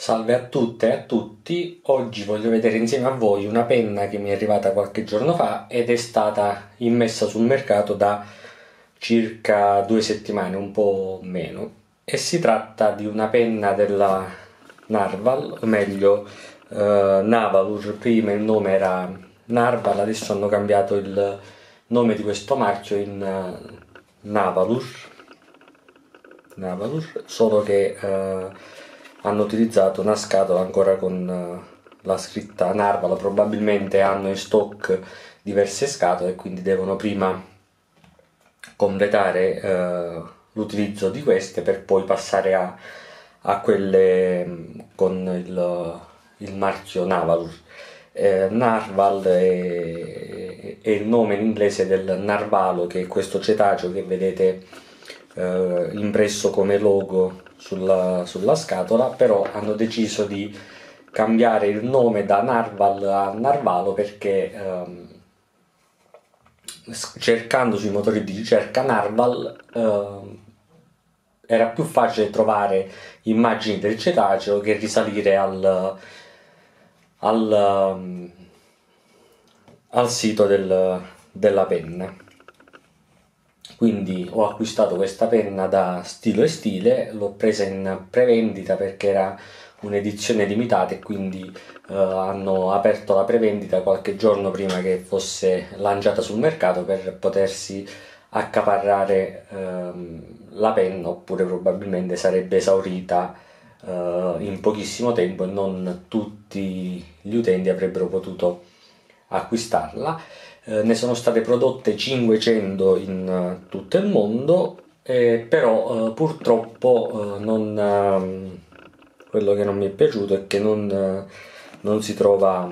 Salve a tutte e a tutti, oggi voglio vedere insieme a voi una penna che mi è arrivata qualche giorno fa ed è stata immessa sul mercato da circa due settimane, un po' meno. E si tratta di una penna della Narval, o meglio eh, Navalur, prima il nome era Narval, adesso hanno cambiato il nome di questo marchio in uh, Navalur, Navalur, solo che uh, hanno utilizzato una scatola ancora con eh, la scritta Narvala, probabilmente hanno in stock diverse scatole e quindi devono prima completare eh, l'utilizzo di queste per poi passare a, a quelle mm, con il, il marchio Navalur. Eh, Narval è, è, il nome in inglese del narvalo, che è questo cetaceo che vedete eh, impresso come logo sulla, sulla scatola, però hanno deciso di cambiare il nome da Narval a Narvalo perché ehm, cercando sui motori di ricerca Narval ehm, era più facile trovare immagini del cetaceo che risalire al, al, um, al sito del, della penna quindi ho acquistato questa penna da Stilo e Stile, l'ho presa in prevendita perché era un'edizione limitata e quindi eh, hanno aperto la prevendita qualche giorno prima che fosse lanciata sul mercato per potersi accaparrare ehm, la penna oppure probabilmente sarebbe esaurita eh, in pochissimo tempo e non tutti gli utenti avrebbero potuto acquistarla eh, ne sono state prodotte 500 in uh, tutto il mondo, eh, però uh, purtroppo non, ehm, quello che non mi è piaciuto è che non, non si trova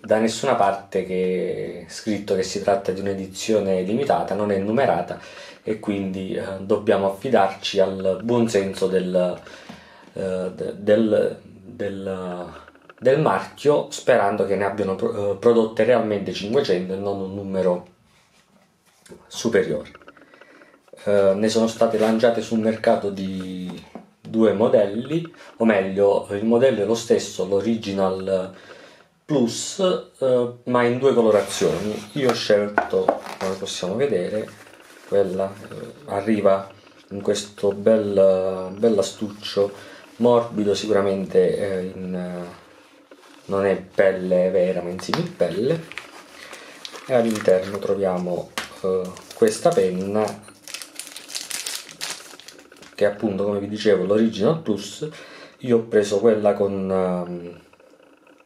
da nessuna parte che scritto che si tratta di un'edizione limitata, non è numerata e quindi dobbiamo affidarci al buon senso del, del, del del marchio sperando che ne abbiano eh, prodotte realmente 500 e non un numero superiore. Eh, ne sono state lanciate sul mercato di due modelli, o meglio, il modello è lo stesso, l'Original Plus, eh, ma in due colorazioni. Io ho scelto, come possiamo vedere, quella eh, arriva in questo bel, bel astuccio morbido, sicuramente eh, in non è pelle vera ma in simil-pelle e all'interno troviamo uh, questa penna che appunto come vi dicevo l'Original Plus. Io ho preso quella con uh,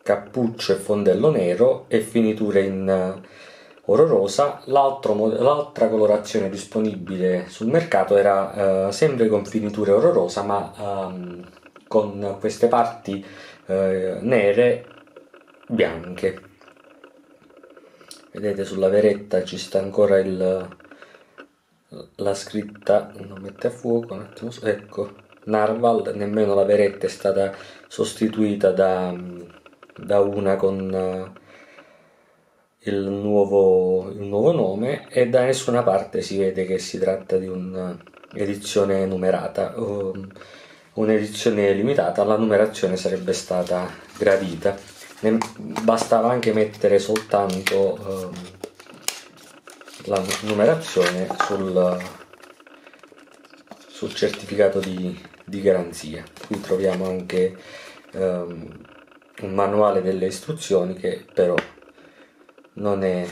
cappuccio e fondello nero e finiture in uh, oro rosa. L'altra colorazione disponibile sul mercato era sempre con finiture oro rosa ma um, con queste parti eh, nere bianche. Vedete sulla veretta ci sta ancora il, la scritta non mette a fuoco un attimo ecco Narval nemmeno la veretta è stata sostituita da, da una con uh, il, nuovo, il nuovo nome e da nessuna parte si vede che si tratta di un'edizione numerata. Um, un'edizione limitata la numerazione sarebbe stata gradita. Ne bastava anche mettere soltanto eh, la numerazione sul, sul certificato di, di, garanzia. Qui troviamo anche ehm, un manuale delle istruzioni che però non è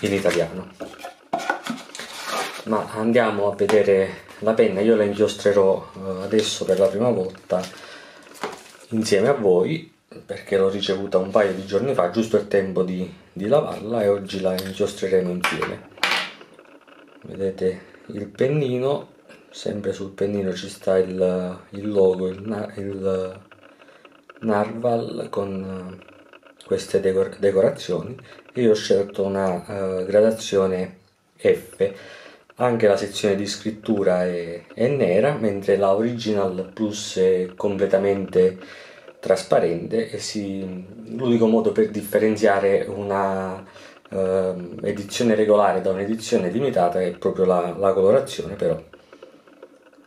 in italiano. Ma andiamo a vedere la penna io la inchiostrerò eh, adesso per la prima volta insieme a voi perché l'ho ricevuta un paio di giorni fa giusto il tempo di, di lavarla e oggi la inchiostreremo insieme. Vedete il pennino sempre sul pennino ci sta il, il logo il, il narval con queste decor decorazioni e io ho scelto una uh, gradazione F anche la sezione di scrittura è, è nera mentre la original plus è completamente trasparente e si, l'unico modo per differenziare una eh, edizione regolare da un'edizione limitata è proprio la, la, colorazione però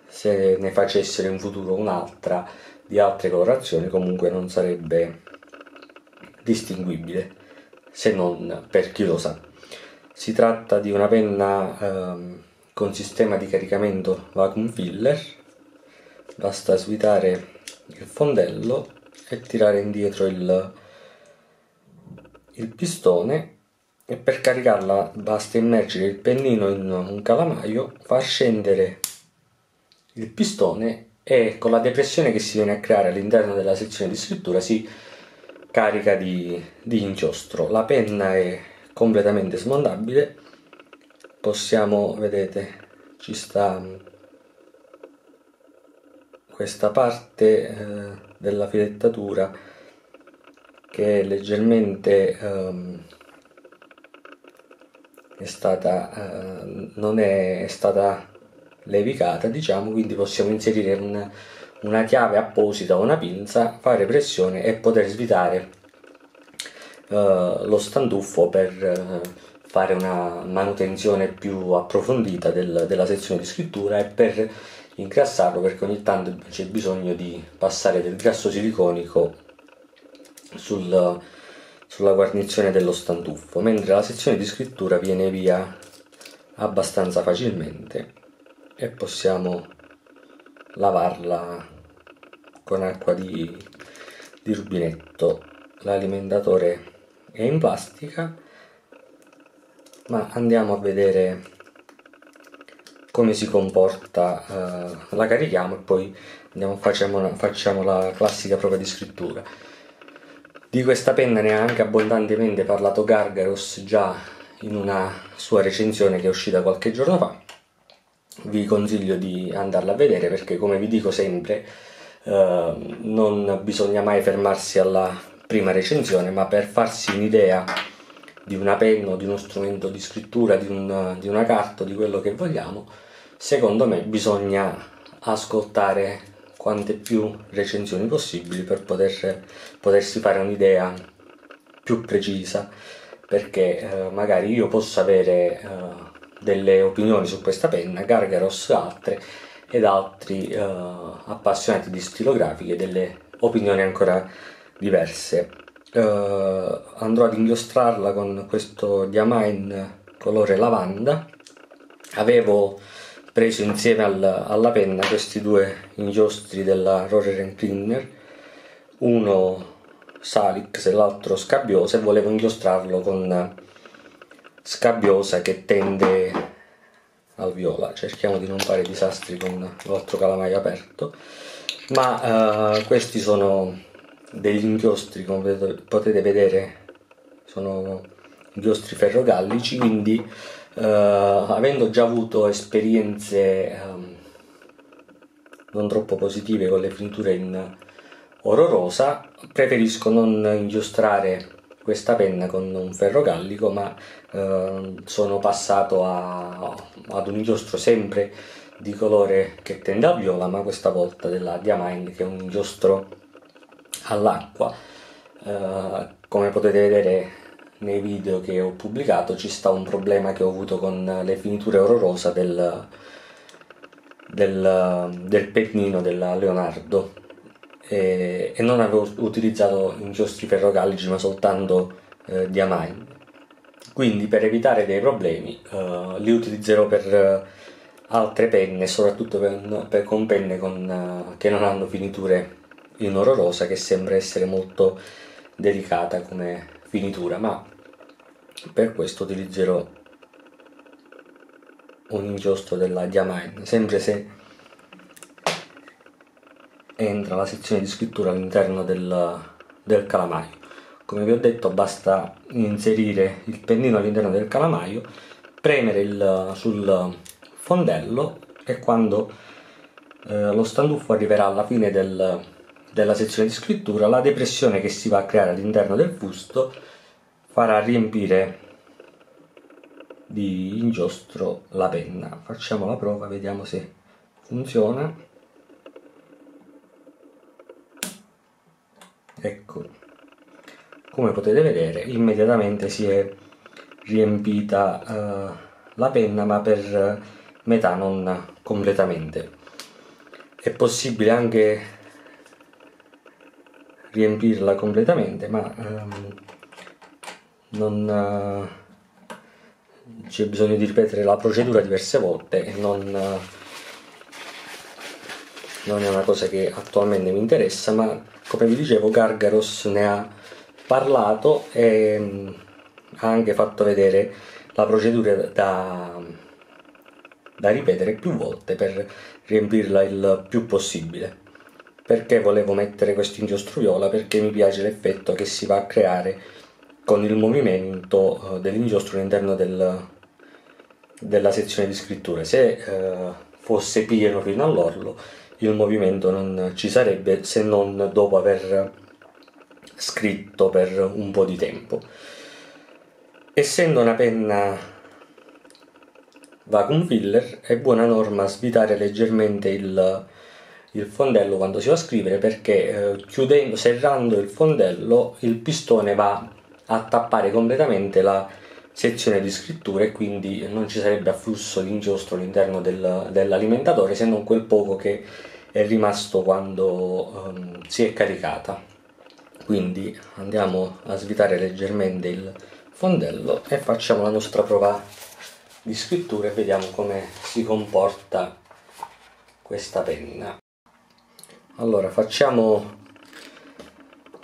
se ne facessero in futuro un'altra di altre colorazioni comunque non sarebbe distinguibile se non per chi lo sa si tratta di una penna ehm, con sistema di caricamento vacuum filler basta svitare il fondello e tirare indietro il, il pistone e per caricarla basta immergere il pennino in un calamaio, far scendere il pistone e con la depressione che si viene a creare all'interno della sezione di scrittura si carica di, di inchiostro. La penna è completamente smontabile, possiamo, vedete, ci sta questa parte eh, della filettatura che è leggermente ehm, è stata, eh, non è, è, stata levicata, diciamo, quindi possiamo inserire un, una chiave apposita o una pinza, fare pressione e poter svitare eh, lo standuffo per eh, fare una manutenzione più approfondita del, della sezione di scrittura e per ingrassarlo perché ogni tanto c'è bisogno di passare del grasso siliconico sul, sulla guarnizione dello standuffo, mentre la sezione di scrittura viene via abbastanza facilmente e possiamo lavarla con acqua di, di rubinetto. L'alimentatore è in plastica, ma andiamo a vedere come si comporta, uh, la carichiamo e poi andiamo, facciamo, facciamo la classica prova di scrittura. Di questa penna ne ha anche abbondantemente parlato Gargaros già in una sua recensione che è uscita qualche giorno fa. Vi consiglio di andarla a vedere perché come vi dico sempre eh, non bisogna mai fermarsi alla prima recensione ma per farsi un'idea di una penna di uno strumento di scrittura, di, un, di una carta, di quello che vogliamo, secondo me bisogna ascoltare quante più recensioni possibili per poter, potersi fare un'idea più precisa perché eh, magari io posso avere eh, delle opinioni su questa penna, Gargaros altre ed altri eh, appassionati di stilografiche delle opinioni ancora diverse. Eh, andrò ad inghiostrarla con questo Diamine colore lavanda. Avevo preso insieme al, alla penna questi due inchiostri della Roger Cleaner, uno Salix e l'altro Scabbiosa e volevo inchiostrarlo con Scabbiosa che tende al viola. Cerchiamo di non fare disastri con l'altro calamaio aperto, ma uh, questi sono degli inchiostri come potete vedere sono inchiostri ferrogallici quindi Uh, avendo già avuto esperienze um, non troppo positive con le finiture in oro rosa, preferisco non inchiostrare questa penna con un ferro gallico, ma uh, sono passato a, ad un inchiostro sempre di colore che tende a viola, ma questa volta della Diamine che è un inchiostro all'acqua. Uh, come potete vedere nei video che ho pubblicato ci sta un problema che ho avuto con le finiture oro rosa del, del, del pennino della Leonardo e, e, non avevo utilizzato inchiostri ferrogallici ma soltanto eh, diamine quindi per evitare dei problemi eh, li utilizzerò per eh, altre penne soprattutto per, per, con penne con, eh, che non hanno finiture in oro rosa che sembra essere molto delicata come finitura ma per questo utilizzerò un inchiostro della Diamine sempre se entra la sezione di scrittura all'interno del, del calamaio. Come vi ho detto basta inserire il pennino all'interno del calamaio premere il, sul fondello e quando eh, lo standuffo arriverà alla fine del, della sezione di scrittura la depressione che si va a creare all'interno del fusto farà riempire di ingiostro la penna. Facciamo la prova vediamo se funziona. Ecco. Come potete vedere immediatamente si è riempita uh, la penna ma per metà non completamente. È possibile anche riempirla completamente ma ehm, non uh, c'è bisogno di ripetere la procedura diverse volte e non, uh, non è una cosa che attualmente mi interessa ma come vi dicevo Gargaros ne ha parlato e um, ha anche fatto vedere la procedura da, da ripetere più volte per riempirla il più possibile perché volevo mettere questo inchiostro viola perché mi piace l'effetto che si va a creare con il movimento eh, dell'inchiostro all'interno del, della sezione di scrittura se eh, fosse pieno fino all'orlo il movimento non ci sarebbe se non dopo aver scritto per un po' di tempo. Essendo una penna vacuum filler è buona norma svitare leggermente il il fondello quando si va a scrivere perché eh, chiudendo, serrando il fondello il pistone va a tappare completamente la sezione di scrittura e quindi non ci sarebbe afflusso di inchiostro all'interno del, dell'alimentatore se non quel poco che è rimasto quando um, si è caricata. Quindi andiamo a svitare leggermente il fondello e facciamo la nostra prova di scrittura e vediamo come si comporta questa penna allora facciamo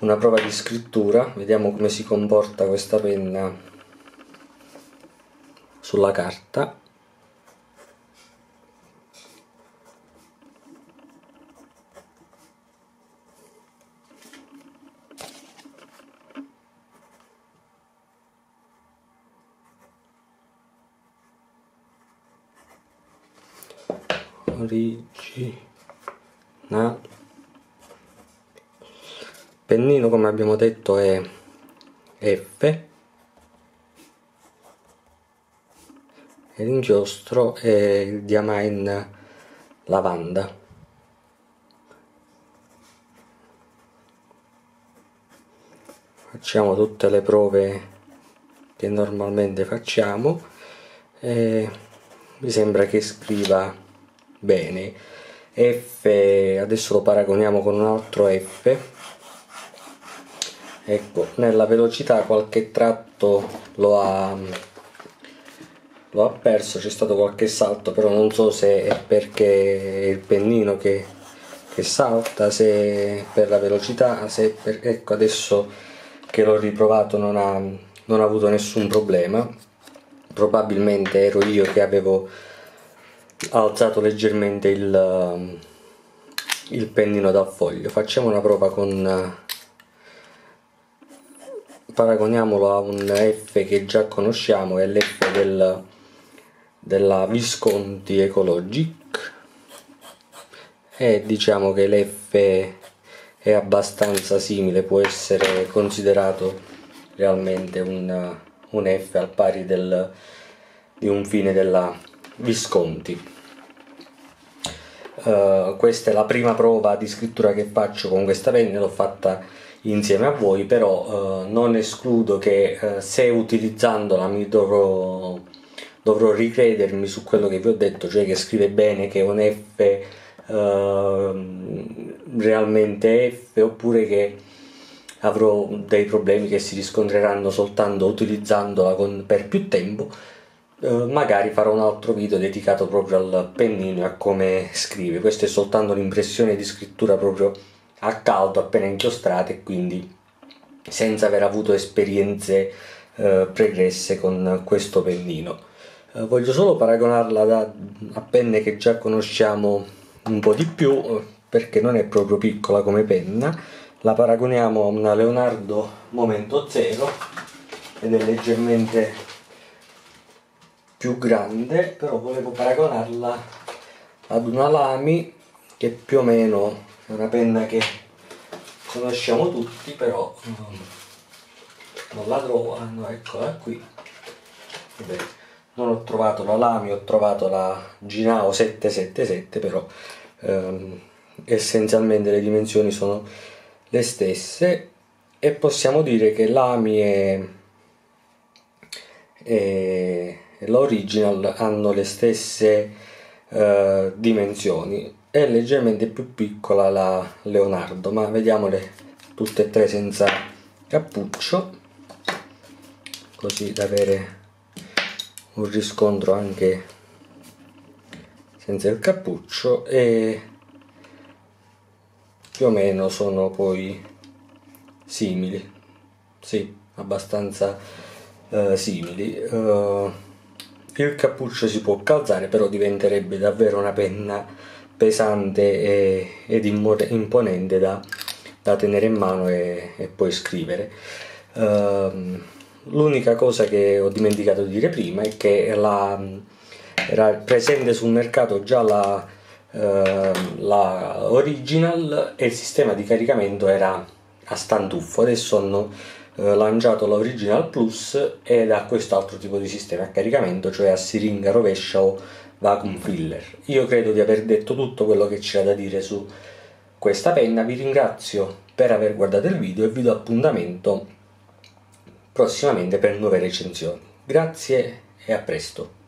una prova di scrittura vediamo come si comporta questa penna sulla carta origina pennino come abbiamo detto è F. E l'inchiostro è il Diamine lavanda. Facciamo tutte le prove che normalmente facciamo e mi sembra che scriva bene. F adesso lo paragoniamo con un altro F ecco nella velocità qualche tratto lo ha lo ha perso c'è stato qualche salto però non so se è perché è il pennino che, che salta se per la velocità se per, ecco adesso che l'ho riprovato non ha, non ha avuto nessun problema. Probabilmente ero io che avevo alzato leggermente il, il pennino dal foglio. Facciamo una prova con paragoniamolo a un F che già conosciamo, è l'F del, della Visconti Ecologic e diciamo che l'F è abbastanza simile, può essere considerato realmente un, un F al pari del, di un fine della Visconti. Uh, questa è la prima prova di scrittura che faccio con questa penna, l'ho fatta insieme a voi, però eh, non escludo che eh, se utilizzandola mi dovrò, dovrò ricredermi su quello che vi ho detto, cioè che scrive bene, che è un F eh, realmente F, oppure che avrò dei problemi che si riscontreranno soltanto utilizzandola con, per più tempo. Uh, magari farò un altro video dedicato proprio al pennino e a come scrive. Questa è soltanto un'impressione di scrittura proprio a caldo appena inchiostrate e quindi senza aver avuto esperienze eh, pregresse con questo pennino. Eh, voglio solo paragonarla da, a penne che già conosciamo un po' di più perché non è proprio piccola come penna. La paragoniamo a una Leonardo Momento Zero ed è leggermente più grande, però volevo paragonarla ad una Lamy che più o meno è una penna che conosciamo tutti però non la trovo ah, eccola qui. Vabbè, non ho trovato la Lamy ho trovato la Ginao 777 però ehm, essenzialmente le dimensioni sono le stesse e possiamo dire che l'Ami e, e l'original hanno le stesse eh, dimensioni è leggermente più piccola la Leonardo ma vediamole tutte e tre senza cappuccio così da avere un riscontro anche senza il cappuccio e più o meno sono poi simili. Sì abbastanza uh, simili. Uh, il cappuccio si può calzare però diventerebbe davvero una penna pesante e, ed imponente da, da, tenere in mano e, e poi scrivere. Uh, l'unica cosa che ho dimenticato di dire prima è che la, era presente sul mercato già la, uh, la original e il sistema di caricamento era a stantuffo adesso hanno uh, lanciato l'original plus ed ha questo altro tipo di sistema a caricamento cioè a siringa rovescia o vacuum filler io credo di aver detto tutto quello che c'era da dire su questa penna vi ringrazio per aver guardato il video e vi do appuntamento prossimamente per nuove recensioni. Grazie e a presto.